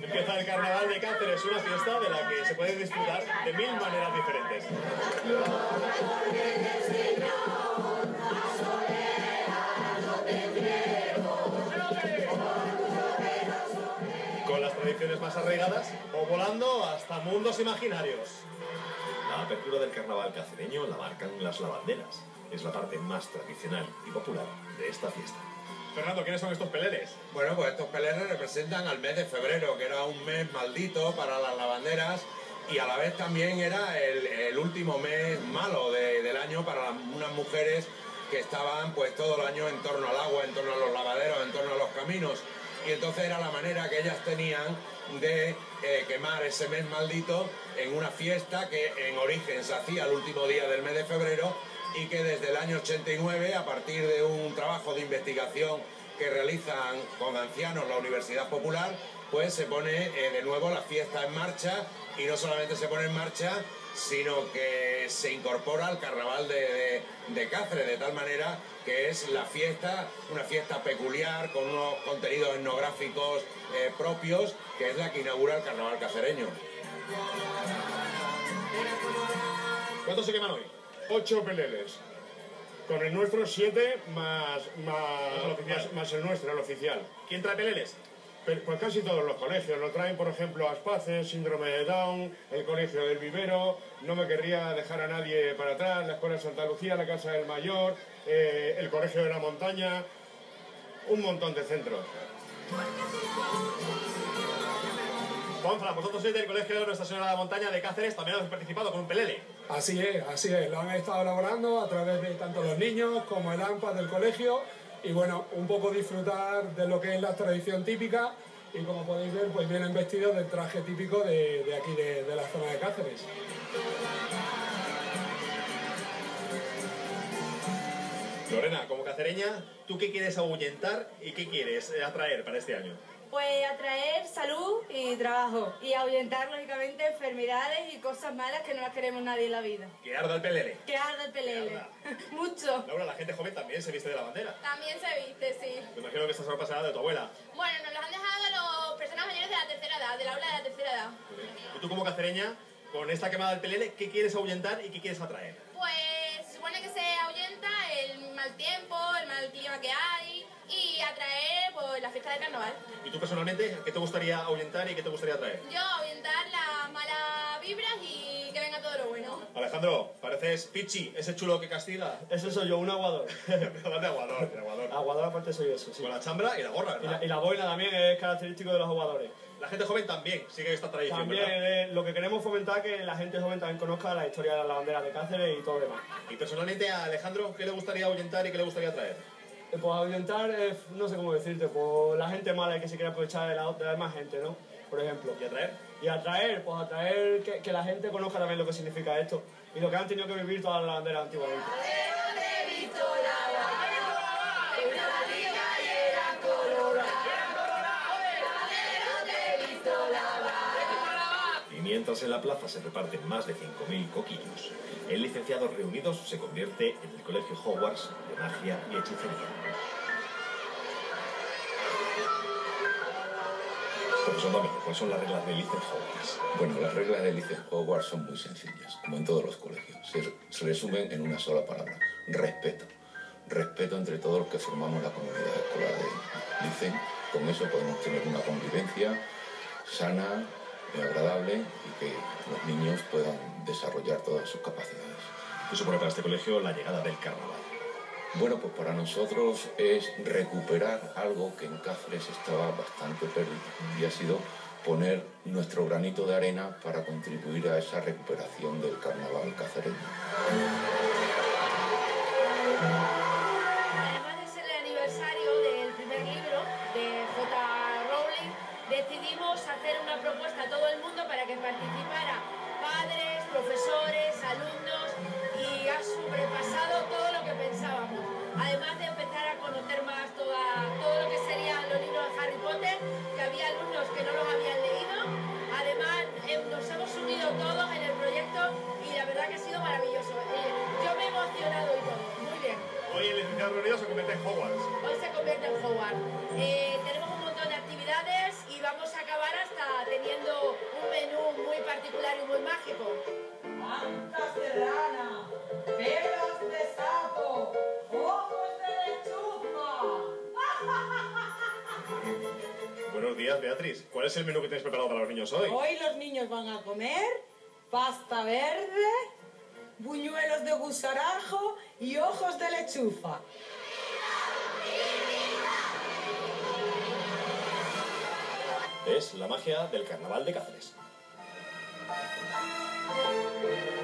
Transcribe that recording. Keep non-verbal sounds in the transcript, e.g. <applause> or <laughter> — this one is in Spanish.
Empieza el Carnaval de Cáceres, una fiesta de la que se puede disfrutar de mil maneras diferentes. Con las tradiciones más arraigadas o volando hasta mundos imaginarios. La apertura del carnaval cacereño la marcan las lavanderas. Es la parte más tradicional y popular de esta fiesta. Fernando, ¿quiénes son estos peleles? Bueno, pues estos peleles representan al mes de febrero, que era un mes maldito para las lavanderas y a la vez también era el, último mes malo de- del año para las- unas mujeres que estaban pues todo el año en torno al agua, en torno a los lavaderos, en torno a los caminos. Y entonces era la manera que ellas tenían de eh, quemar ese mes maldito en una fiesta que en origen se hacía el último día del mes de febrero y que desde el año 89, a partir de un trabajo de investigación que realizan con ancianos la Universidad Popular, pues se pone eh, de nuevo la fiesta en marcha y no solamente se pone en marcha, sino que se incorpora al carnaval de, Cáceres, de tal manera que es la fiesta, una fiesta peculiar, con unos contenidos etnográficos eh, propios, que es la que inaugura el carnaval cacereño. ¿Cuántos se queman hoy? Ocho peleles. Con el nuestro siete más, más, el oficial. más, más el nuestro, el oficial. ¿Quién trae peleles? Pero, pues casi todos los colegios. Lo traen, por ejemplo, Aspaces, Síndrome de Down, el Colegio del Vivero, no me querría dejar a nadie para atrás, la Escuela de Santa Lucía, la Casa del Mayor, eh, el Colegio de la Montaña, un montón de centros. Juanfran, vosotros sois del Colegio de Nuestra Señora de la Montaña de Cáceres, también habéis participado con un pelele. Así es, así es. Lo han estado elaborando a través de tanto los niños como el AMPA del colegio y bueno, un poco disfrutar de lo que es la tradición típica y como podéis ver, pues vienen vestidos del traje típico de, de aquí, de, de la zona de Cáceres. Lorena, como cacereña, ¿tú qué quieres ahuyentar y qué quieres atraer para este año? Pues atraer salud y trabajo y ahuyentar lógicamente enfermedades y cosas malas que no las queremos nadie en la vida. Que arda el pelele. Que arde el pelele. arda. <laughs> Mucho. Laura, la gente joven también se viste de la bandera. También se viste, sí. Me imagino que esta es pasada de tu abuela. Bueno, nos los han dejado los personas mayores de la tercera edad, del aula de la tercera edad. Y tú como cacereña, con esta quemada del pelele, ¿qué quieres ahuyentar y qué quieres atraer? Pues de carnaval. ¿Y tú personalmente, qué te gustaría ahuyentar y qué te gustaría atraer? Yo ahuyentar las malas vibras y que venga todo lo bueno. Alejandro, pareces Pichi, ese chulo que castiga. Ese soy yo, un aguador. <laughs> Hablar de aguador, <laughs> de aguador. Aguador aparte soy eso, sí. Con la chambra y la gorra, Y ¿verdad? la, y la boina también es característico de los aguadores. La gente joven también sigue esta tradición, También ¿verdad? eh, lo que queremos fomentar es que la gente joven también conozca la historia de la bandera de Cáceres y todo lo demás. Y personalmente a Alejandro, ¿qué le gustaría ahuyentar y qué le gustaría atraer? Pues ahuyentar, eh, no sé cómo decirte, pues la gente mala que se quiere aprovechar de la, de la demás gente, ¿no? Por ejemplo. ¿Y atraer? Y atraer, pues atraer que, que la gente conozca también lo que significa esto y lo que han tenido que vivir todas las banderas antiguamente. Mientras en la plaza se reparten más de 5.000 coquillos, el licenciado Reunidos se convierte en el colegio Hogwarts de magia y hechicería. Profesor Domingo, ¿cuáles son las reglas del licen Hogwarts? Bueno, las reglas del Licen Hogwarts son muy sencillas, como en todos los colegios. Se, se resumen en una sola palabra, respeto. Respeto entre todos los que formamos la comunidad escolar de Licen. Con eso podemos tener una convivencia sana, y agradable y que los niños puedan desarrollar todas sus capacidades. ¿Qué supone para este colegio la llegada del carnaval? Bueno, pues para nosotros es recuperar algo que en Cáceres estaba bastante perdido y ha sido poner nuestro granito de arena para contribuir a esa recuperación del carnaval cacereño. alumnos y ha sobrepasado todo lo que pensábamos. Además de empezar a conocer más toda, todo lo que serían los libros de Harry Potter, que había alumnos que no los habían leído. Además, eh, nos hemos unido todos en el proyecto y la verdad que ha sido maravilloso. Eh, yo me he emocionado y todo. Muy bien. Hoy el licenciado Reunido se convierte en Hogwarts. Hoy se convierte en Hogwarts. Eh, tenemos un montón de actividades y vamos a acabar hasta teniendo un menú muy particular y muy mágico. <laughs> Buenos días, Beatriz. ¿Cuál es el menú que tenéis preparado para los niños hoy? Hoy los niños van a comer pasta verde, buñuelos de gusarajo y ojos de lechuza. Es la magia del carnaval de Cáceres. Thank you.